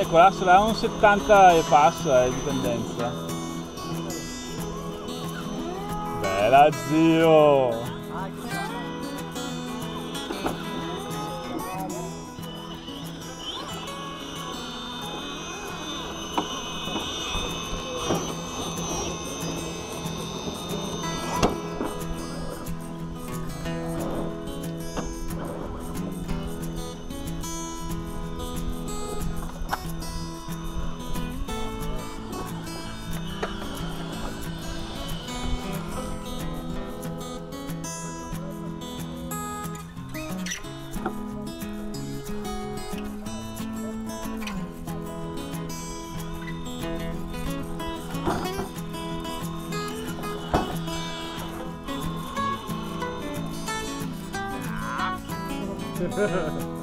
Ecco, là sarà un 70 e passa è dipendenza. Bella zio! Hahaha.